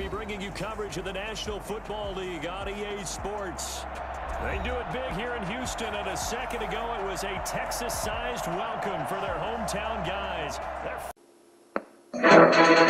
be bringing you coverage of the National Football League on EA Sports. They do it big here in Houston, and a second ago it was a Texas-sized welcome for their hometown guys. Thank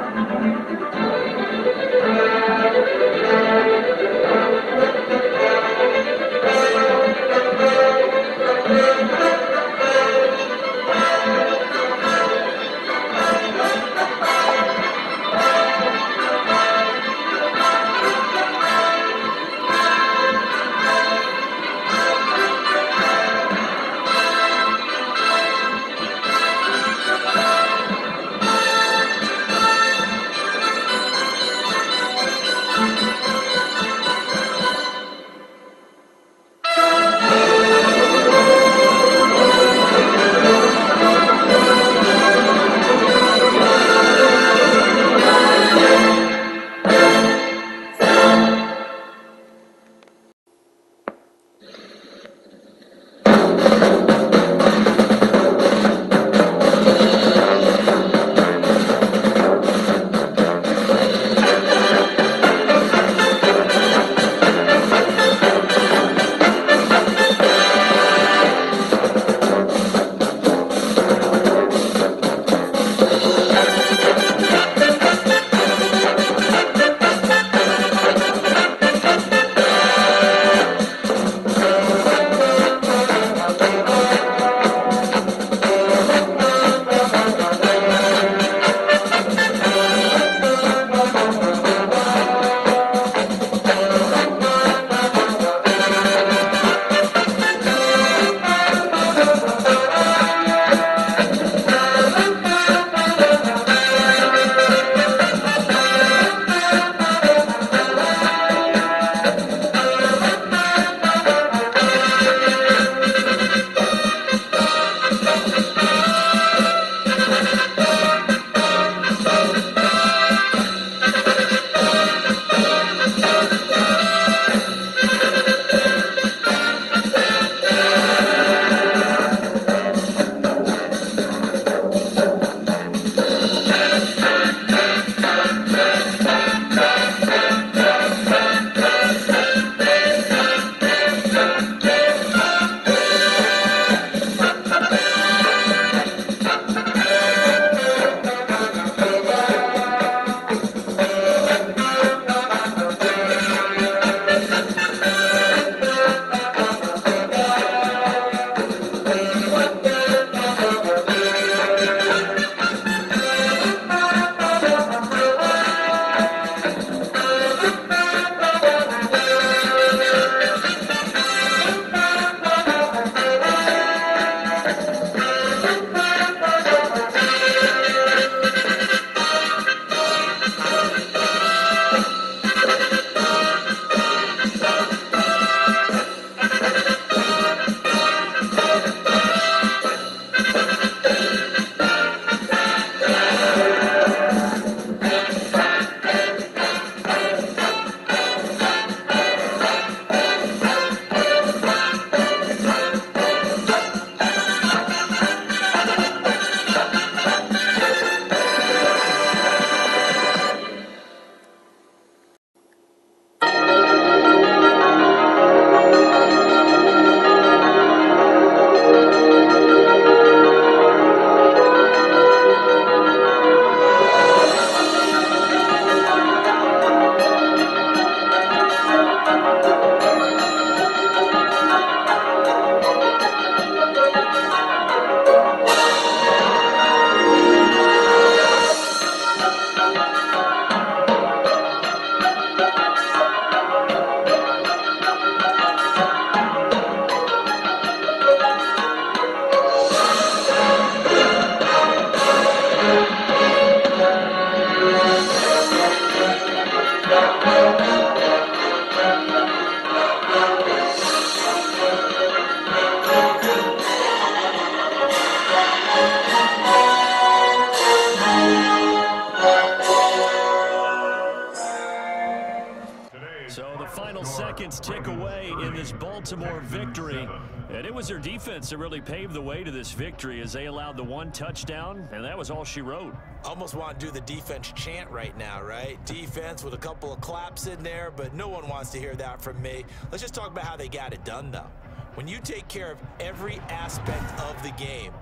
final seconds tick away in this Baltimore victory. And it was their defense that really paved the way to this victory as they allowed the one touchdown, and that was all she wrote. Almost want to do the defense chant right now, right? Defense with a couple of claps in there, but no one wants to hear that from me. Let's just talk about how they got it done, though. When you take care of every aspect of the game,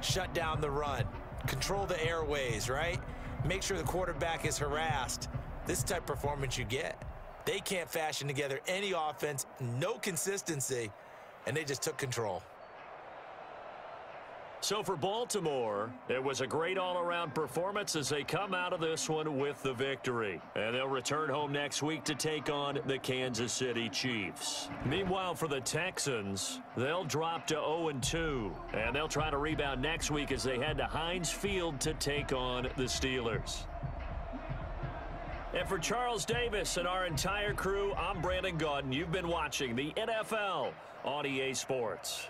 shut down the run, control the airways, right? Make sure the quarterback is harassed. This type of performance you get. They can't fashion together any offense, no consistency, and they just took control. So for Baltimore, it was a great all-around performance as they come out of this one with the victory. And they'll return home next week to take on the Kansas City Chiefs. Meanwhile, for the Texans, they'll drop to 0-2. And they'll try to rebound next week as they head to Heinz Field to take on the Steelers. And for Charles Davis and our entire crew, I'm Brandon Gaudin. You've been watching the NFL on EA Sports.